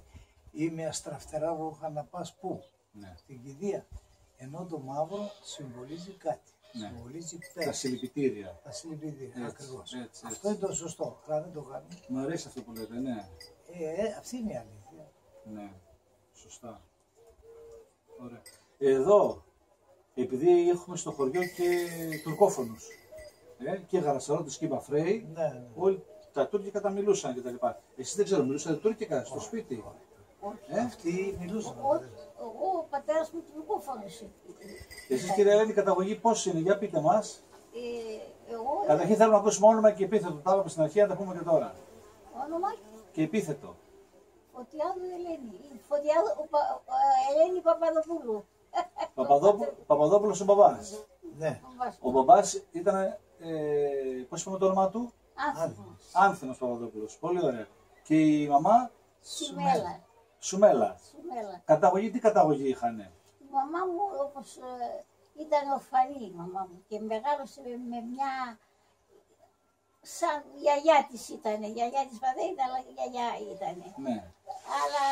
ή με αστραφτερά ρούχα να πας πού; Ναι. Στην κηδεία. Ενώ το μαύρο συμβολίζει κάτι. Ναι. Συμβολίζει Τα πέρα. συλληπιτήρια. Τα συλληπιτήρια. Έτσι, Ακριβώς. έτσι, Αυτό έτσι. είναι το σωστό. Αλλά δεν το κάνουν. Μου αρέσει αυτό που λέτε, ναι. Ε, ε, αυτή είναι η αλήθεια. Ναι. Σωστά. Ωραία. Εδώ, επειδή έχουμε στο χωριό και τουρκόφωνους, ε, και γαρασαρότες και μπαφρέοι, Ναι, ναι. όλοι τα τουρκικά τα μιλούσαν και τα λοιπά. Εσείς δεν ξέρω, μιλούσατε τουρκικά στο σπίτι; Ε; Αυτοί μιλούσαν. Ο, ο, ο πατέρας μου τουρκόφωνος. Εσείς κύριε Ελένη, καταγωγή πώς είναι, για πείτε μας. Ε, εγώ Καταρχήν θέλουμε να ακούσουμε όνομα και επίθετο. Τα είπαμε στην αρχή, να τα πούμε και τώρα. όνομα; Και επίθετο. Φωτιάδου Ελένη. Η Φωτιάδου, ο, Πα- ο, Ελένη Παπαδοπούλου. Παπαδόπου, Παπαδόπουλος ο μπαμπάς. Ναι. Ο Βάσκος. Ο μπαμπάς ήταν, ε, πώς είπαμε το όνομα του, Άνθρωπος. Άνθιμος Παπαδόπουλος. Πολύ ωραία. Και η μαμά, Σουμέλα. Σουμέλα. Σουμέλα. Καταγωγή, τι καταγωγή είχανε; Η μαμά μου όπως ε, ήταν ορφανή η μαμά μου και μεγάλωσε με μια σαν γιαγιά της ήταν, γιαγιά της δεν ήταν, αλλά γιαγιά ήταν. Ναι. Αλλά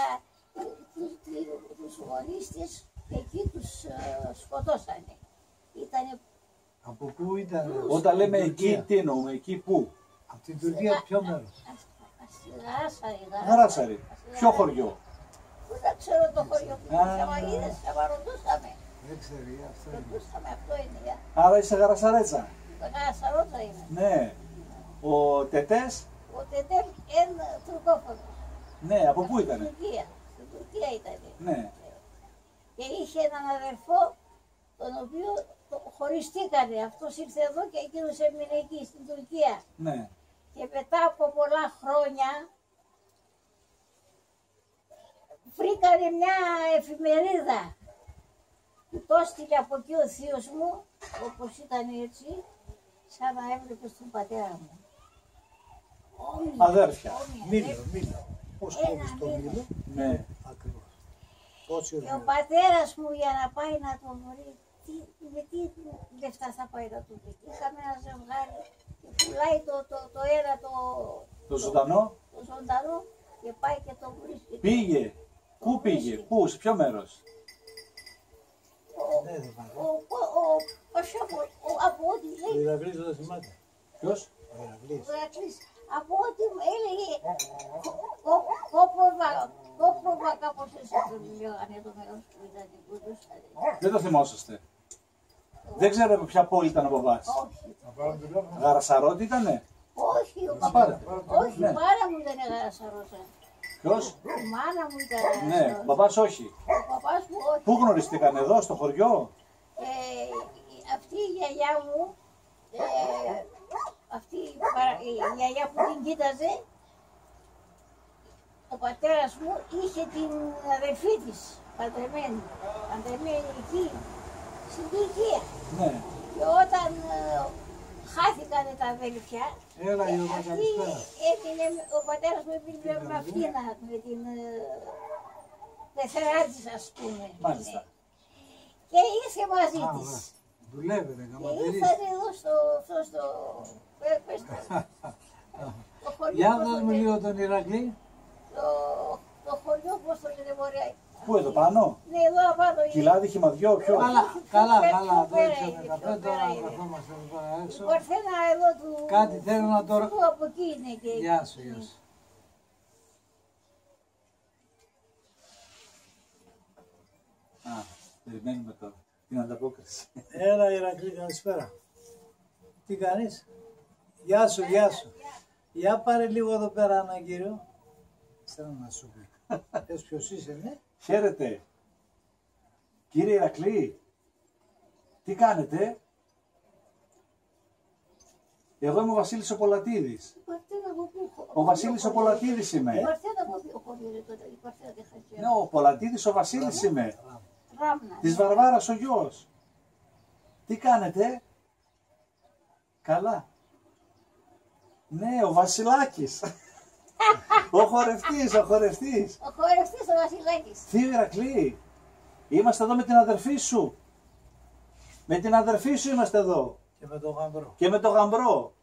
του- του- του- τους γονείς της εκεί τους ε, σκοτώσανε. Ήτανε Από πού ήταν. Όταν λέμε στην εκεί, Τουρκία; τι εννοούμε, εκεί πού; Από την Τουρκία ποιο μέρος; στη Γαράσαρη. Γαράσαρη. Ποιο χωριό; Πού δεν ξέρω το χωριό που Α. είχαμε, είδες, άμα ρωτούσαμε. Δεν ξέρει αυτό. είναι. Ρωτούσαμε, αυτό είναι, για. Άρα είσαι γαρασαρέτσα. Το Γαρασαρότσα είναι. Ναι. Ο Τετές, Ο Τετέμ είναι τουρκόφωνος. ναι, από πού Στην ήτανε. Τουρκία. Στην Τουρκία ήταν. Ναι. Και είχε έναν αδερφό, τον οποίο το χωριστήκανε. Αυτός ήρθε εδώ και εκείνος έμεινε εκεί, στην Τουρκία. Ναι. Και μετά από πολλά χρόνια βρήκανε μια εφημερίδα που το έστειλε από εκεί ο θείος μου, όπως ήταν έτσι, σαν να έβλεπε τον πατέρα μου. Όμοια, Αδέρφια. όμοια, Μήλο, αδέρφια. μήλο. Πώς Ένα κόβεις το μήλο. μήλο. Ναι. Ακριβώς. Πόση Και ο ώρα. πατέρας μου για να πάει να τον βρει, τι, με τι λεφτά θα πάει να τον βρει. Είχαμε ένα ζευγάρι και πουλάει το, το, το ένα το, Το ζωντανό; το ζωντανό και πάει και το βρίσκει. πήγε. Πού πήγε, πού, σε ποιο μέρος; Ο, Ναι, δεν πάει. ο, ο, ο, ο, Σόφο- ο, από ό,τι Ο λέει Ηρακλής δεν το θυμάται. Ποιος; Ο Ηρακλής. ο Ηρακλής, από ό,τι μου έλεγε κο- κο- κόποβα, Το πρόβα κάπως έτσι το λέγανε το μέρος που ήταν που ζούσανε. Δεν το θυμόσαστε. Δεν ξέρω από ποια πόλη ήταν ο μπαμπάς. Όχι, Να πάρω τηλέφωνο. Γαρασαρότη ήτανε; όχι, ο Να πάρετε. όχι, η Ναι. μάνα μου ήταν γαρασαρώσα. Ποιος; Η μάνα μου ήταν Ναι, γαρασαρώσα. μπαμπάς όχι. Ο παπάς μου όχι. Πού γνωριστήκαν εδώ, στο χωριό; Ε, αυτή η γιαγιά μου, ε, αυτή η παρα- η γιαγιά που την κοίταζε, ο πατέρας μου είχε την αδερφή της, παντρεμένη, παντρεμένη εκεί, στην Τουρκία. Ναι. Και όταν ε, χάθηκαν τα αδέλφια, Έλα, ε, Γιώργο, αυτή καλησπέρα. έμεινε, ο πατέρας μου έμεινε με αυτήν, με την ε, πεθερά της ας πούμε. Μάλιστα. Και ήρθε μαζί Α, της. ωραία. Δουλεύετε, Και γαματερείς. ήρθαν εδώ στο, αυτό στο, ε, πες το, το χωριό, Για πώς το δώσ' μου λένε, λίγο τον Ηρακλή. το, το χωριό, πώς το λένε, μωρέ; Πού εδώ πάνω; Ναι, εδώ απάνω είναι. Κιλάδι, χυμαδιό, ποιος; Καλά, πιο καλά, πέρα, καλά. πιο Το πέρα ήξερα είναι, καφέ, πιο τώρα πέρα είναι. καθόμαστε εδώ πέρα Η έξω. Παρθένα εδώ του... Κάτι θέλω να το... του από εκεί είναι και... Γεια σου, γεια σου. Α, περιμένουμε τώρα την ανταπόκριση. Έλα Ηρακλή, καλησπέρα. Τι κάνεις; Γεια σου, γεια σου. Για πάρε λίγο εδώ πέρα ένα κύριο. Θέλω να σου πει. Πες ποιος είσαι, ναι. Χαίρετε. Κύριε Ηρακλή, τι κάνετε; Εγώ είμαι ο Βασίλης ο Πολατίδης. Η Παρθένα από πού... Ο Βασίλης ο Πολατίδης Η είμαι. Παρθένα από ποιο χωριό είναι τότε, η Παρθένα δεν χαζιά. Ναι, ο Πολατίδης ο Βασίλης είμαι. Ράμνα. Της Βαρβάρας ο γιος. Τι κάνετε; Καλά. Ναι, ο Βασιλάκης. Ο χορευτής, ο χορευτής. Ο χορευτής ο Βασιλάκης. Θείο Ηρακλή, είμαστε εδώ με την αδερφή σου. Με την αδερφή σου είμαστε εδώ. Και με τον γαμπρό. Και με το γαμπρό.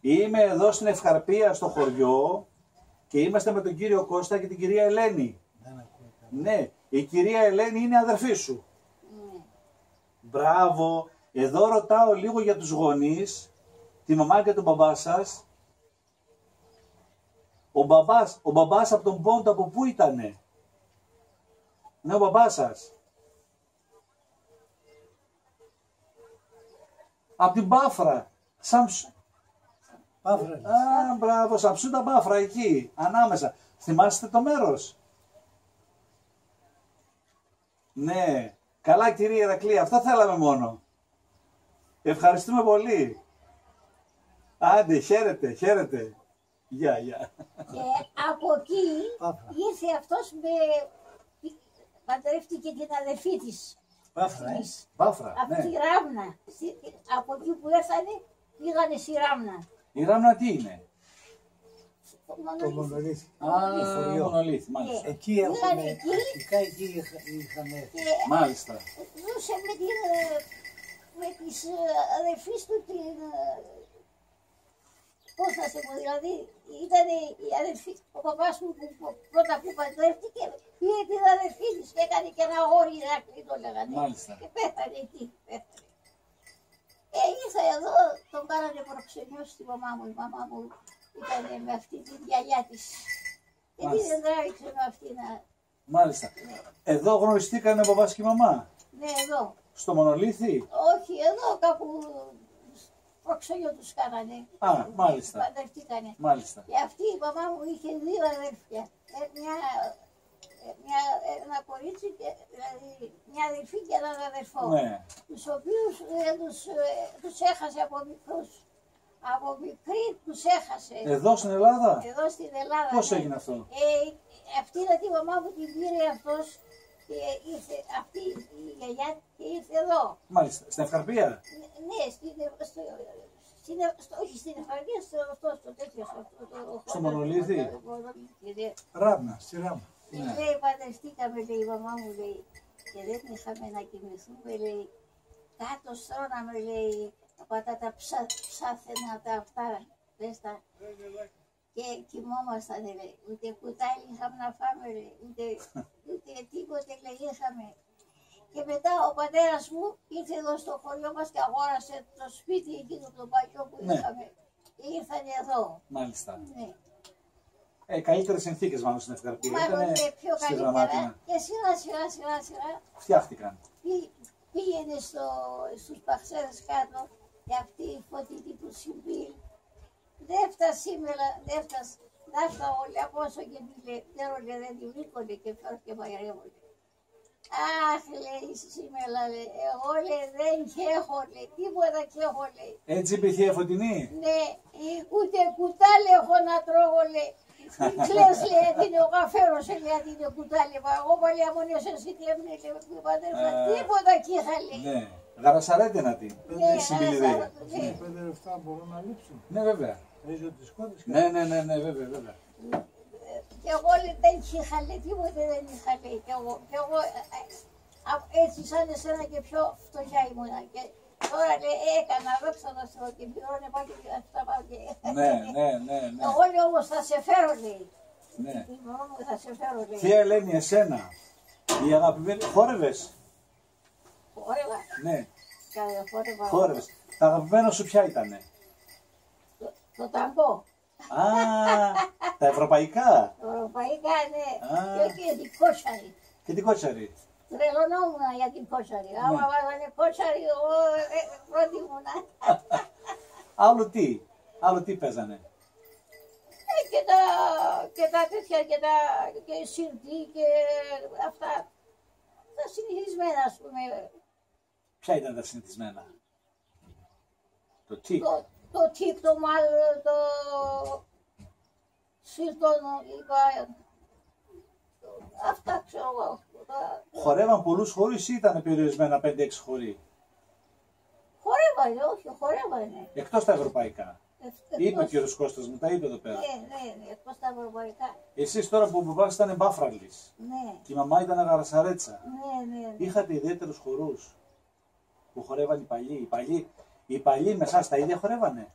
Είμαι εδώ στην Ευχαρπία στο χωριό και είμαστε με τον κύριο Κώστα και την κυρία Ελένη. Δεν ακούει καλά. Ναι, η κυρία Ελένη είναι αδερφή σου. Ναι. Μπράβο. Εδώ ρωτάω λίγο για τους γονείς, τη μαμά και τον μπαμπά σας. Ο μπαμπάς, ο μπαμπάς από τον Πόντο από πού ήτανε; Ναι, ο μπαμπάς σας. Από την Πάφρα. Σαμψ... Πάφρε. Α, μπράβο, Σαμψούτα Πάφρα εκεί, ανάμεσα. Θυμάστε το μέρος; Ναι. Καλά κυρία Ηρακλή, αυτά θέλαμε μόνο. Ευχαριστούμε πολύ. Άντε, χαίρετε, χαίρετε. Γεια, γεια. Και από εκεί Πάφρα. ήρθε αυτός με... Παντρεύτηκε την αδερφή της. Πάφρα, ε. της. Πάφρα, Από τη ναι. Ράμνα. Στη- Από εκεί που έρθανε πήγανε στη Ράμνα. Η Ράμνα τι είναι; Το Μονολίθι. μονολίθι. Α, χωριό. μονολίθι, μάλιστα. Εκεί Πήγανε έχουν, εκεί. αρχικά εκεί είχα- είχαν έρθει. Και Μάλιστα. ζούσε με, την, ε, με τις ε, αδερφής του την... ε, Πώς να σε πω, δηλαδή ήταν η αδερφή, ο παπάς μου που που πρώτα που παντρεύτηκε πήρε την αδερφή της και έκανε και ένα όρι Ηράκλη το λέγανε. Μάλιστα. Και πέθανε εκεί, πέθανε. Ε, ήρθα εδώ, τον κάνανε προξενιό στη μαμά μου. Η μαμά μου ήταν με αυτή τη γιαγιά της. Και τι Μάλιστα. δεν τράβηξε με αυτή να... Μάλιστα. Εδώ γνωριστήκανε ο μπαμπάς και η μαμά; Ναι, εδώ. Στο μονολίθι; Όχι, εδώ κάπου προξενιό τους κάνανε. Α, μάλιστα. Παντρευτήκανε. Μάλιστα. Και αυτή η μαμά μου είχε δύο αδέρφια. Ε, Μια, ε, μια, ένα κορίτσι, και, δηλαδή μια αδερφή και έναν αδερφό. Ναι. Τους οποίους ε, τους, ε, τους έχασε από μικρούς. Από μικρή τους έχασε. Εδώ στην Ελλάδα; Εδώ στην Ελλάδα. Πώς ναι. έγινε αυτό; Ε, αυτή είναι τη μαμά μου την πήρε αυτός και ήρθε αυτή η γιαγιά και ήρθε εδώ. Μάλιστα. Στην Ευχαρπία. Ναι, στην, στο, στην, στο, όχι στην εφαρμογή, στο, αυτό, στο τέτοιο, στο, το, το, Στο μονολίθι. Το μονολίθι, ναι. Ράμνα, στη Ράμνα. Και λέει, παντρευτήκαμε, λέει, η μαμά μου, λέει, και δεν είχαμε να κοιμηθούμε, λέει, κάτω στρώναμε, λέει, από αυτά τα ψα, ψάθαινα τα αυτά, δες τα, και κοιμόμασταν, λέει, ούτε κουτάλι είχαμε να φάμε, λέει, ούτε, ούτε τίποτε, λέει, είχαμε. Και μετά ο πατέρας μου ήρθε εδώ στο χωριό μας και αγόρασε το σπίτι εκείνο το παλιό που Ναι. είχαμε. Και ήρθαν εδώ. Μάλιστα. Ναι. Ε, καλύτερες συνθήκες μάλλον στην Ευκαρπία. Μάλλον Ήτανε και πιο στη καλύτερα. Δραμάτινα. Και σιγά σιγά σιγά σιγά Φτιάχτηκαν. πή- πήγαινε στο, στους παχσέρες κάτω και αυτή η φωτεινή του Σιμπήλ. Δεν φτάσει σήμερα, δεν φτάσει. Να έρθα όλοι από όσο και μιλέ, δεν όλοι δεν τη βρήκονται και φέρω και μαγειρεύονται. Αχ, λέει σήμερα, λέει, εγώ λέει δεν έχω, λέει, τίποτα και έχω, λέει. Έτσι είπε η θεία Φωτεινή; Ναι, ούτε κουτάλι έχω να τρώγω, λέει. Μην κλαις, λέει, την ο καφέρος, λέει, την ο κουτάλι. Μα εγώ πάλι αμονίως εσύ κλέβνε, λέει, που πατέρας, Α. τίποτα κι είχα, λέει. Ναι. Γαρασαρέτε να την. Ναι, η Συμπιλιδέα. αλλά θα- ναι. Πέντε λεφτά μπορούν να λείψουν. Ναι, βέβαια. Ρίζω τις κότες και Ναι, ναι, ναι, ναι, βέβαια, βέβαια. Και εγώ λέει, δεν είχα, λέει, τίποτα δεν είχα, λέει. Και εγώ, και εγώ ε, ε, α- έτσι σαν εσένα και πιο φτωχιά ήμουνα. Και τώρα, λέει, έκανα, δόξα τω Θεώ, και πληρώνε πάλι και αυτά πάλι. Ναι, ναι, ναι, ναι. Εγώ λέει όμως θα σε φέρω, λέει. ναι. Η μαμά μου θα σε φέρω, λέει. Θεία Ελένη, εσένα; Η αγαπημένη. Χόρευες; Χόρευα. Ναι, Καλά, χόρευα. χόρευες. Τα αγαπημένα σου ποια ήτανε; Το, το ταμπό. Α, τα ευρωπαϊκά. Ευρωπαϊκά, ναι. Α. Και, και την κότσαρη. Και την κότσαρη. Τρελωνόμουν για την κότσαρη. Άμα βάζανε κότσαρη, εγώ ε, πρώτη ήμουνα. Άλλο τι. Άλλο τι παίζανε. Ε, και, τα, και τα τέτοια, και τα και σιρτή και αυτά. Τα συνηθισμένα, ας πούμε. Ποια ήταν τα συνηθισμένα; Το τι; Το, το τικ, το μάλ, το σιρτόνο, είπα. Αυτά ξέρω εγώ. Τα- Χορεύαν πολλούς χωρίς ή ήταν περιορισμένα 5-6 χωρί; Χορεύανε, όχι, χορεύανε. Εκτός τα ευρωπαϊκά. Εκτός- Είπε ο κύριος Κώστας μου, τα είπε εδώ πέρα. Ναι, ναι, ναι, εκτός τα ευρωπαϊκά. Εσείς τώρα που ο μπαμπά ήταν μπάφραλη Ναι, και η μαμά ήταν αγαρασαρέτσα, ναι, ναι. είχατε ιδιαίτερους χορούς που χορεύαν οι παλιοί. Οι παλιοί, οι παλιοί με εσάς τα ίδια χορεύανε;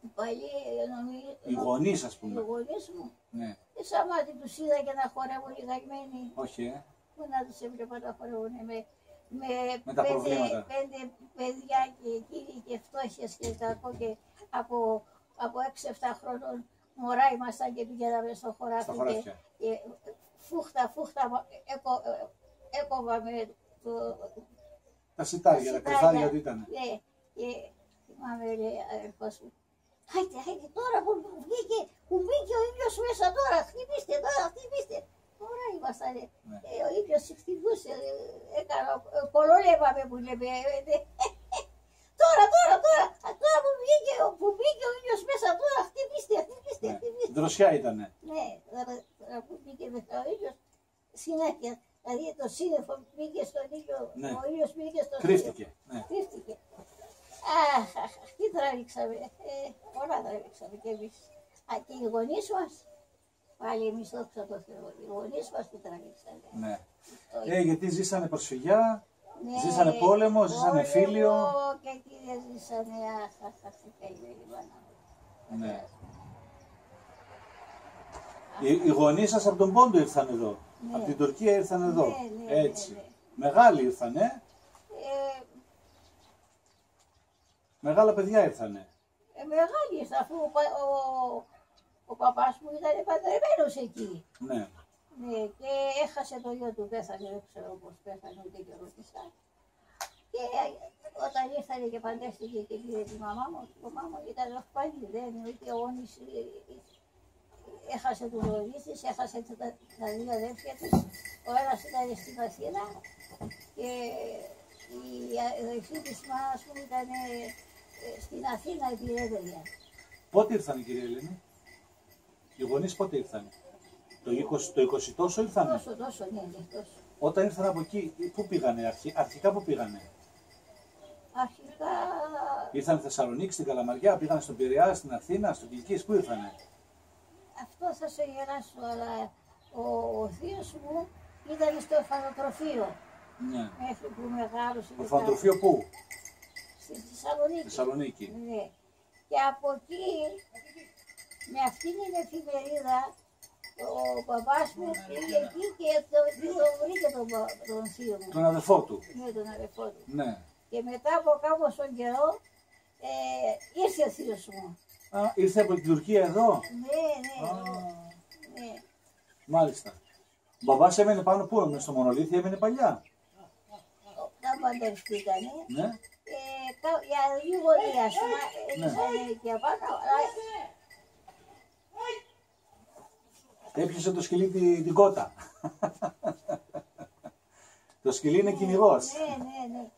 Οι παλιοί, νομίζω... Οι γονείς, ας Οι πούμε. γονείς μου. Ναι, Και σαν μάτι τους είδα και να χορεύουν οι γαμμένοι. όχι, ε. Πού να τους έβλεπα να χορεύουν με, με, Με τα πέντε, προβλήματα. πέντε παιδιά και κύριοι και φτώχειες και κακό και από, από 6-7 χρόνων μωρά ήμασταν και πηγαίναμε στο χωράφι Στα και, χωράφια. και φούχτα, φούχτα, έκο, έκοβαμε το, Τα σιτάρια, τα σιτάρια. κρυφάρια του ήταν. Ναι, και θυμάμαι λέει αδερφός μου. Άιτε, άιτε, τώρα που βγήκε, που μπήκε ο ήλιος μέσα τώρα, χτυπήστε τώρα, χτυπήστε. Ωραία ήμασταν. Ναι. Ε, ο ήλιος χτυπούσε, ε, έκανα, ε, κολόλεβαμε που λέμε. ε, ε, Τώρα, τώρα, τώρα, α, τώρα που βγήκε, ο- που μπήκε ο ήλιος μέσα τώρα, χτυπήστε, χτυπήστε, Ναι. χτυπήστε. Δροσιά ήτανε. Ναι, τώρα, τώρα που μπήκε μέσα ο ήλιος, συνέχεια, δηλαδή το σύννεφο μπήκε στον ήλιο, Ναι. ο ήλιος μπήκε στον σύννεφο. Κρύφτηκε. Ναι. Κρύφτηκε. Αχ, αχ, αχ, τι τραβήξαμε. Ε, πολλά τραβήξαμε κι εμείς. Α, και οι γονείς μας. Πάλι εμείς δόξα τω Θεώ. Οι γονείς μας τι τραβήξαμε. ναι. Το- Ε, γιατί ζήσανε προσφυγιά, Ναι, ζήσανε πόλεμο, ζήσανε πόλεμο φίλιο. Και τι δεν ζήσανε. Αχ, αχ, αχ, τι καημένη η μάνα μου. Ναι. Οι, οι γονείς σας από τον Πόντο ήρθαν εδώ. Ναι. Από την Τουρκία ήρθαν εδώ. Ναι, ναι, Έτσι. ναι, ναι. Μεγάλοι ήρθανε. Ε, Μεγάλα παιδιά ήρθανε. ε, μεγάλη ήρθα, αφού ο, πα- ο, ο παπάς μου ήταν παντρεμένος εκεί. Ναι. Ναι, και έχασε το γιο του, πέθανε, δεν ξέρω πώς πέθανε, ούτε και ρωτήσα. Και όταν ήρθανε και παντρεύτηκε και πήρε τη μαμά μου, η μαμά μου ήταν οφπανή, δεν ούτε ο Όνης ε, ε, έχασε τους γονείς της, έχασε τα, τα δύο αδέρφια της. Ο ένας ήταν στην Αθήνα και η αδερφή της μάνας μου ήταν ε, ε, στην Αθήνα επί Ρέδελια. Πότε ήρθανε, κύριε Ελένη; Οι γονείς πότε ήρθανε. Το 20, το 20 τόσο ήρθανε; Τόσο, τόσο, ναι, ναι, τόσο. Όταν ήρθαν από εκεί, πού πήγανε, αρχι, αρχικά πού πήγανε; Αρχικά Ήρθαν στη Θεσσαλονίκη, στην Καλαμαριά, πήγαν στον Πειραιά, στην Αθήνα, στο Κιλκής, πού ήρθανε; Αυτό θα σε γελάσω, αλλά ο, ο θείος μου ήταν στο ορφανοτροφείο Ναι. μέχρι που μεγάλωσε. και Ορφανοτροφείο πού, τα- Στη Θεσσαλονίκη. Θεσσαλονίκη. Ναι. Και από εκεί, με αυτήν την εφημερίδα, ο παπάς μου πήγε εκεί και το, το βρήκε τον, πα- τον θείο μου, Τον αδερφό του. με τον αδερφό του. Ναι. Και μετά από κάπως τον καιρό, ε, ήρθε ο θείος μου. Α, ήρθε από την Τουρκία εδώ; Ναι, Α, ναι, ναι. μάλιστα. Ο μπαμπάς έμενε πάνω πού, έμενε στο μονολίθι, έμενε παλιά; Δεν παντρευτήκανε. Ναι. Ναι. ήρθανε και απάνω, αλλά Έπιασε το σκυλί την, την κότα. το σκυλί είναι κυνηγός. Ναι, ναι, ναι.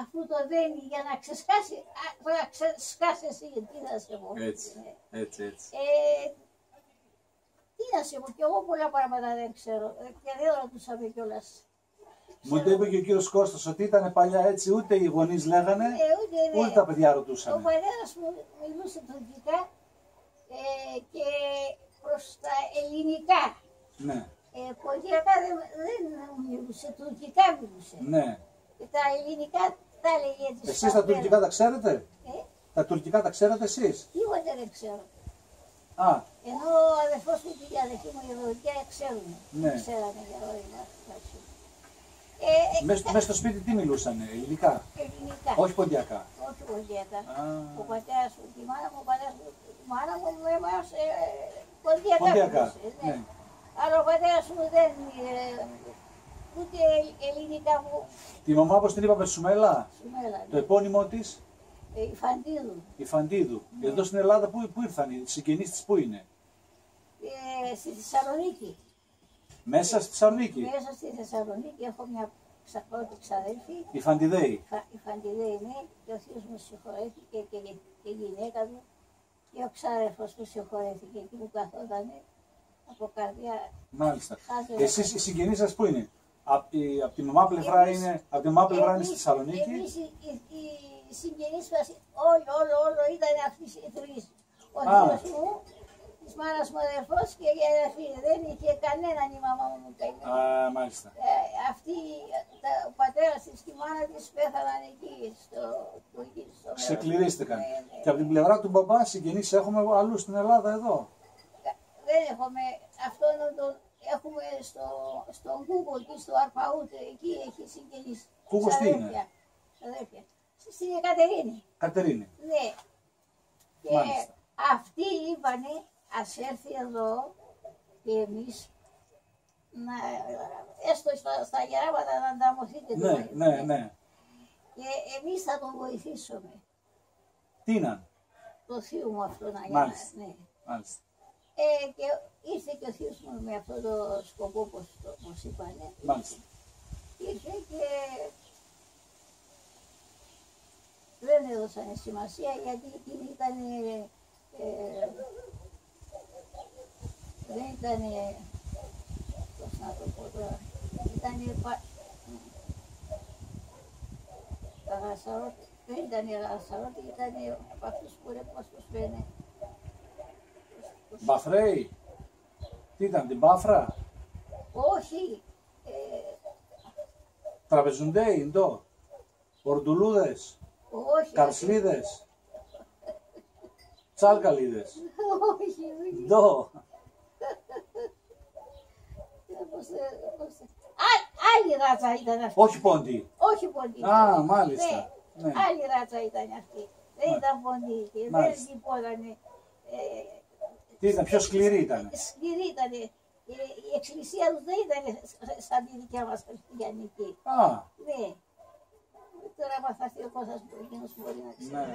Αφού το δένει για να ξεσκάσει, α, να ξεσκάσει εσύ, τι να σε πω. Έτσι, Ναι. έτσι, έτσι. Ε, τι να σε πω, κι εγώ πολλά πράγματα δεν ξέρω ε, και δεν ρωτούσαμε κιόλας. Μου το είπε και ο κύριος Κώστας ότι ήταν παλιά έτσι, ούτε οι γονείς λέγανε, Ε, ούτε, ούτε ναι. τα παιδιά Ο ρωτούσαν. πατέρας μου μιλούσε τουρκικά ε, και προς τα ελληνικά. Ναι, Ε, ποντιακά δεν, δεν μιλούσε, τουρκικά μιλούσε. ναι. Και τα ελληνικά τα έλεγε της Εσείς τα παπέλας. τουρκικά τα ξέρετε, Ε, τα τουρκικά τα ξέρετε εσείς; τίποτα δεν ξέρω. Α, Ενώ ο αδερφός μου και η αδερφή μου η Δωροκιά ξέρουν. Ναι. Ξέρανε για όλη αυτή. Ε, μέσα ε, μες στο σπίτι τι μιλούσαν, ελληνικά, ελληνικά. όχι ποντιακά. Όχι ποντιακά. Α, Ο πατέρας μου, η μάνα μου, ο πατέρας μου, η μάνα μου με εμάς ε, ποντιακά. ποντιακά. μιλούσε, Ναι. Αλλά ο πατέρας μου δεν, ε, ούτε ελληνικά μου Τη μαμά πώς την είπαμε Σουμέλα, σου μέλανε. το επώνυμό της, Ε, η Φαντίδου, η Φαντίδου. Ναι. Εδώ στην Ελλάδα που, που ήρθαν, οι συγγενείς της που είναι; ε, στη Θεσσαλονίκη. Μέσα στη Θεσσαλονίκη; Μέσα στη Θεσσαλονίκη έχω μια ξαπρότη ξαδέλφη, Η Φαντιδέη; Φα- η Φαντιδέ είναι και ο θείος μου συγχωρέθηκε και, και, και η γυναίκα του και ο ξάδερφος μου συγχωρέθηκε εκεί που καθόταν από καρδιά. Μάλιστα. Χάζευε. Εσείς οι συγγενείς σας που είναι; Από τη, απ' τη μαμά πλευρά Εμείς- είναι, απ' τη μαμά πλευρά είναι Εμείς- στη Θεσσαλονίκη; Εμείς οι, οι, οι συγγενείς μας όλοι, όλο, όλο ήταν αυτοί οι τρεις. Ο Α. θείος μου, της μάνας μου αδερφός και η αδερφή. Δεν είχε κανέναν η μαμά μου καημένη. Α, μάλιστα. Ε, αυτή, τα, ο πατέρας της και η μάνα της πέθαναν εκεί στο, στο, στο Ξεκληρίστηκαν. Ναι, ναι. Και από την πλευρά του μπαμπά συγγενείς έχουμε αλλού στην Ελλάδα εδώ. Δεν έχουμε αυτόν τον έχουμε στο, στον Κούκο εκεί στο Αρπαούτ, εκεί έχει συγγενείς. Κούκος τι είναι; Αδέρφια. Αδέρφια. Στην Εκατερίνη. Κατερίνη. Ναι. Και Μάλιστα. αυτοί είπανε ας έρθει εδώ και εμείς να, έστω στα, στα γεράματα να ανταμωθείτε. Ναι, του. ναι, ναι. Και εμείς θα τον βοηθήσουμε. Τι είναι. Το θείο μου αυτό να γίνει. Μάλιστα. Ναι. Μάλιστα. Ε, και ήρθε και ο θείος μου με αυτό το σκοπό, όπως το μας είπανε. Μάλιστα. Ήρθε και δεν έδωσαν σημασία γιατί εκείνη ήταν. Ε, δεν ήταν. Πώς να το πω τώρα. Ήταν. Πα, Γασαρότη. Δεν ήταν Γασαρότη, ήταν από αυτούς που ρε πώς τους λένε. Μπαφρέι. Τι ήταν, την Μπάφρα; Όχι. Ε, Τραπεζουντέι, ντο. Ορντουλούδες. όχι. Καρσλίδες. Τσάλκαλίδες. Όχι, όχι. Ντο. Πώς θε- πώς θε- Α- Άλλη ράτσα ήταν αυτή. Όχι πόντι. Όχι ποντή. Α, μάλιστα. Ναι. Ναι. Άλλη ράτσα ήταν αυτή. Δεν Μάλιστα. ήταν ποντή. και Δεν Μάλιστα. λυπότανε. Ε, Τι ήταν, πιο σκληρή ήταν. σκληρή ήταν. Η εκκλησία τους δεν ήταν σαν τη δικιά μας χριστιανική. Α, Ναι. Τώρα άμα θα έρθει ο Κώστας, εκείνος μπορεί να ξέρει. ναι.